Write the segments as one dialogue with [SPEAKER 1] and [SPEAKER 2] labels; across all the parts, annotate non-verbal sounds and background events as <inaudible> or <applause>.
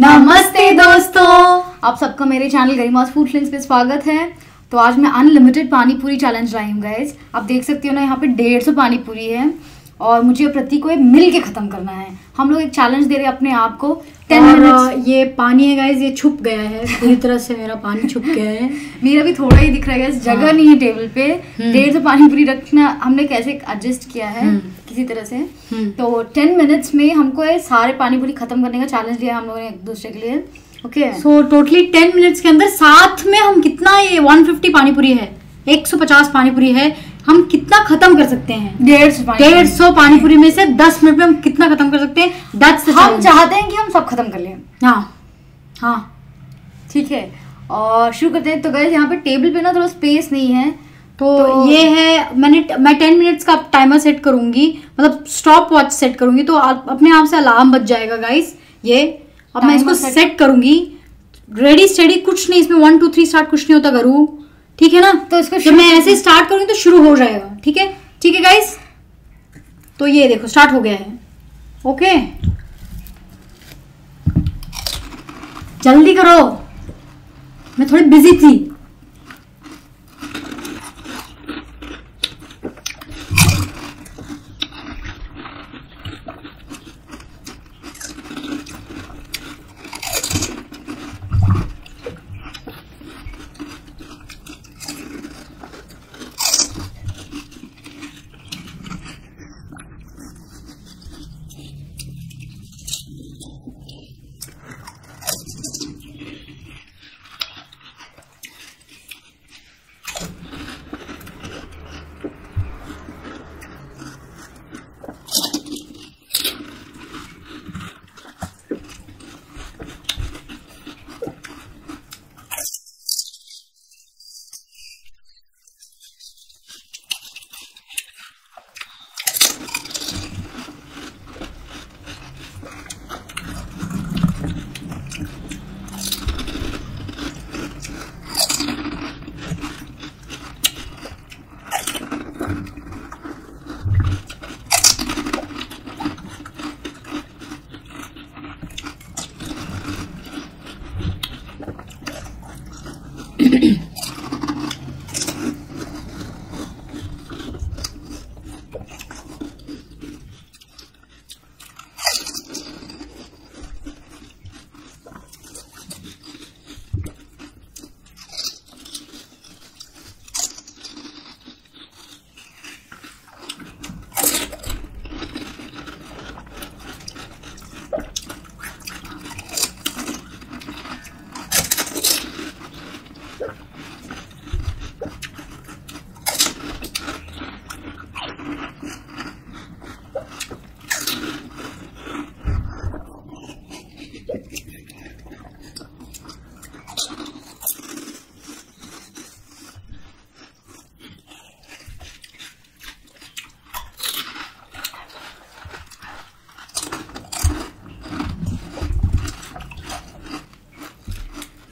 [SPEAKER 1] नमस्ते दोस्तों।
[SPEAKER 2] आप सबका मेरे चैनल गरिमास फ़ूड लिंक्स पे स्वागत है। तो आज मैं अनलिमिटेड पानी पूरी चैलेंज लाई हूँ गाइज़ आप देख सकते हो ना यहाँ पे डेढ़ सौ पानी पूरी है और मुझे प्रतीक को मिल के खत्म करना है। हम लोग एक चैलेंज दे रहे हैं अपने आप को। टेन
[SPEAKER 1] और ये पानी है गाइज़ ये छुप गया है। पूरी <laughs> तरह से मेरा पानी छुप गया है।
[SPEAKER 2] मेरा भी थोड़ा ही दिख रहा है guys, जगह
[SPEAKER 1] हाँ।
[SPEAKER 2] नहीं है टेबल पे।
[SPEAKER 1] हम्म।
[SPEAKER 2] डेढ़ सौ पानी पूरी रखना हमने कैसे एडजस्ट किया है?
[SPEAKER 1] हम्म।
[SPEAKER 2] किसी तरह से।
[SPEAKER 1] हम्म।
[SPEAKER 2] तो टेन मिनट्स में हमको ये सारे पानी पूरी खत्म करने का चैलेंज लिया हम लोगों ने एक दूसरे के लिए। Okay
[SPEAKER 1] so totally ten minutes के अंदर साथ में हम कितना ये 150 पानी पूरी है 150 पानी पूरी है हम कितना खत्म कर सकते हैं?
[SPEAKER 2] डेढ़ सौ
[SPEAKER 1] डेढ़ सौ पानी पूरी में से 10 मिनट में हम कितना खत्म कर सकते हैं? दैट्स
[SPEAKER 2] हम चाहते हैं कि हम सब खत्म कर लें।
[SPEAKER 1] हाँ। हाँ।
[SPEAKER 2] ठीक है? और शुरू करते हैं। तो गए यहाँ पे टेबल पे ना थोड़ा स्पेस नहीं है।
[SPEAKER 1] तो,
[SPEAKER 2] तो-
[SPEAKER 1] ये है मैंने मैं टेन मिनट्स का टाइमर सेट करूँगी मतलब स्टॉप वॉच सेट करूँगी तो आप अपने आप से अलार्म बच जाएगा गाइस ये अब मैं इसको सेट करूँगी. रेडी स्टडी कुछ नहीं इसमें वन टू थ्री स्टार्ट कुछ नहीं होता करूँ ठीक है ना?
[SPEAKER 2] तो इसको
[SPEAKER 1] जब मैं ऐसे स्टार्ट करूँगी तो शुरू हो जाएगा. ठीक है? ठीक है गाइस तो ये देखो स्टार्ट हो गया है. ओके जल्दी करो. मैं थोड़ी बिज़ी थी.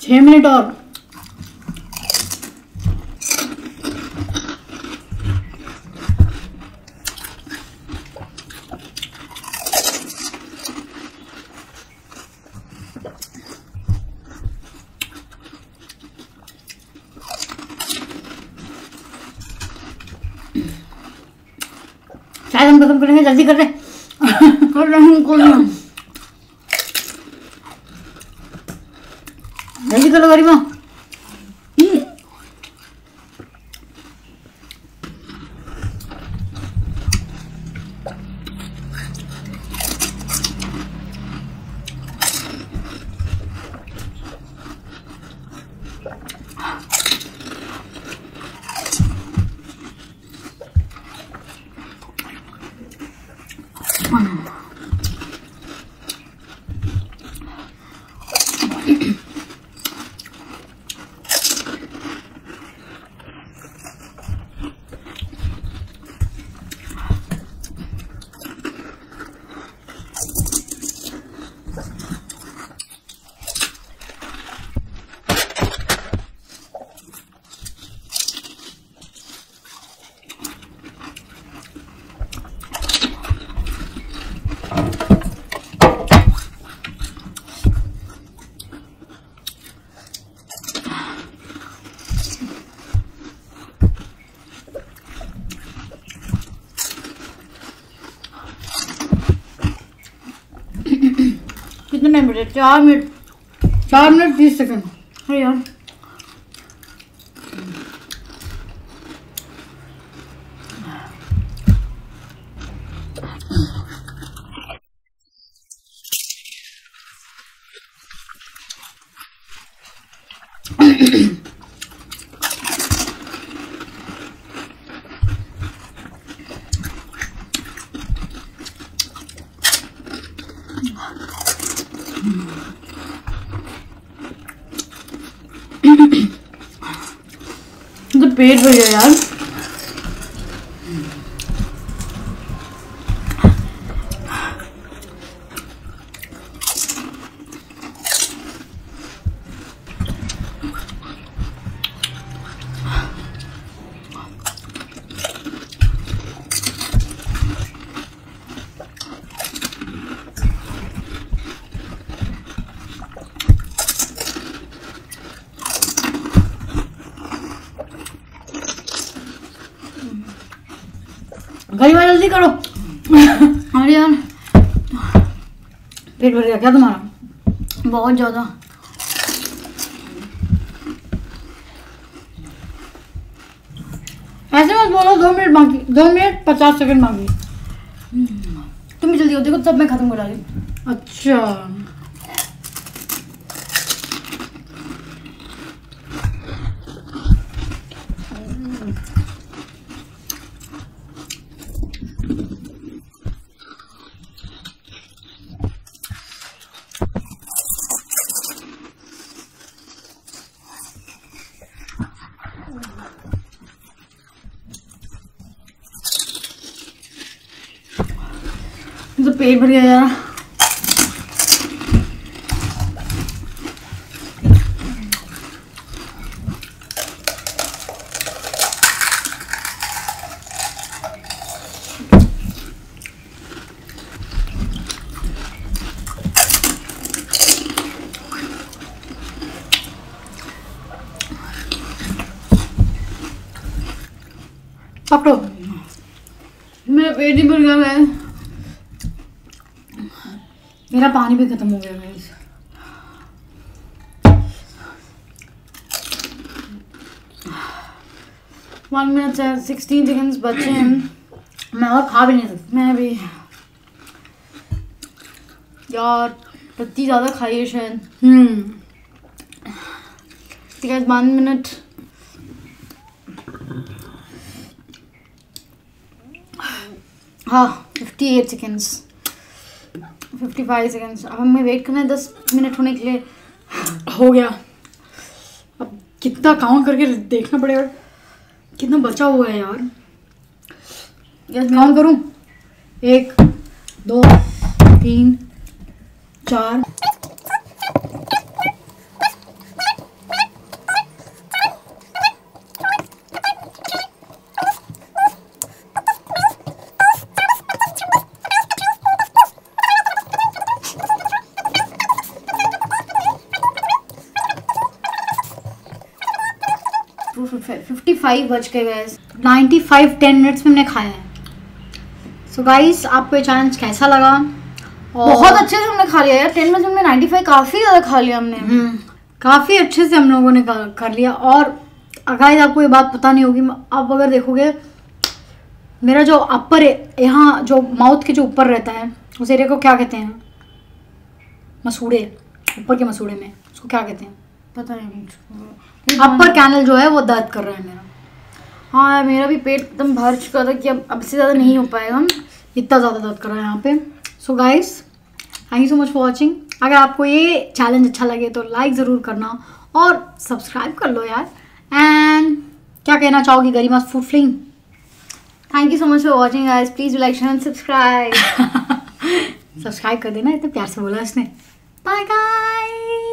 [SPEAKER 1] छह मिनट और
[SPEAKER 2] शायद हम खत्म करेंगे जल्दी <laughs> कर रहे हैं। कर रहे 你吃了吗？嗯。हैं। हम्म। मिनट चार मिनट
[SPEAKER 1] चार मिनट तीस सेकेंड
[SPEAKER 2] अरे यार
[SPEAKER 1] तो पेट गया यार गरिमा जल्दी करो
[SPEAKER 2] अरे यार
[SPEAKER 1] पेट भर गया क्या तुम्हारा?
[SPEAKER 2] बहुत ज़्यादा।
[SPEAKER 1] ऐसे मत बोलो दो मिनट बाकी दो मिनट पचास सेकंड बाकी।
[SPEAKER 2] तुम भी जल्दी हो देखो तब मैं खत्म करा दी
[SPEAKER 1] अच्छा। पेट भर गया यार।
[SPEAKER 2] मेरा पेट ही भर गया है
[SPEAKER 1] मेरा पानी भी खत्म हो गया guys
[SPEAKER 2] one minute sixteen seconds बचे हैं.
[SPEAKER 1] मैं और खा भी नहीं सकती.
[SPEAKER 2] मैं भी. यार, इतनी ज़्यादा खाई है. शायद
[SPEAKER 1] हम्म
[SPEAKER 2] ठीक है वन मिनट हाँ फिफ्टी फाइव सेकेंड्स अब हमें वेट करना है दस मिनट होने के लिए।
[SPEAKER 1] हो गया। अब कितना काउंट करके देखना पड़ेगा। कितना बचा हुआ है यार।
[SPEAKER 2] यस
[SPEAKER 1] काउंट करूँ? एक, दो, तीन, चार
[SPEAKER 2] फाइव बज गए
[SPEAKER 1] नाइन्टी फाइव टेन मिनट्स में हमने खाया है. सो गाइस आपको ये चैलेंज कैसा लगा? और
[SPEAKER 2] बहुत अच्छे से हमने खा लिया यार. टेन मिनट में नाइन्टी फाइव काफ़ी ज़्यादा खा लिया हमने.
[SPEAKER 1] हम्म, काफ़ी अच्छे से हम लोगों ने कर, कर लिया. और गाइस आपको ये बात पता नहीं होगी आप अगर देखोगे मेरा जो अपर यहाँ जो माउथ के जो ऊपर रहता है उस एरिया को क्या कहते हैं? मसूड़े ऊपर के मसूड़े में उसको क्या कहते हैं?
[SPEAKER 2] पता नहीं
[SPEAKER 1] अपर कैनल जो है वो दर्द कर रहा है मेरा.
[SPEAKER 2] हाँ यार मेरा भी पेट एकदम भर चुका था कि अब अब से ज़्यादा नहीं हो पाएगा।
[SPEAKER 1] इतना ज़्यादा दर्द कर रहा है यहाँ पे। So guys thank you so much for watching अगर आपको ये चैलेंज अच्छा लगे तो लाइक ज़रूर करना और सब्सक्राइब कर लो यार। एंड क्या कहना चाहोगी Garima Food Fling
[SPEAKER 2] thank you so much for watching guys please like share and subscribe
[SPEAKER 1] subscribe कर देना इतने प्यार से बोला इसने बाय गाइस